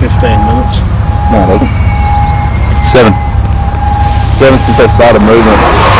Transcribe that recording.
15 minutes. No, it doesn't. Seven. Seven since I started moving.